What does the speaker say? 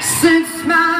Since my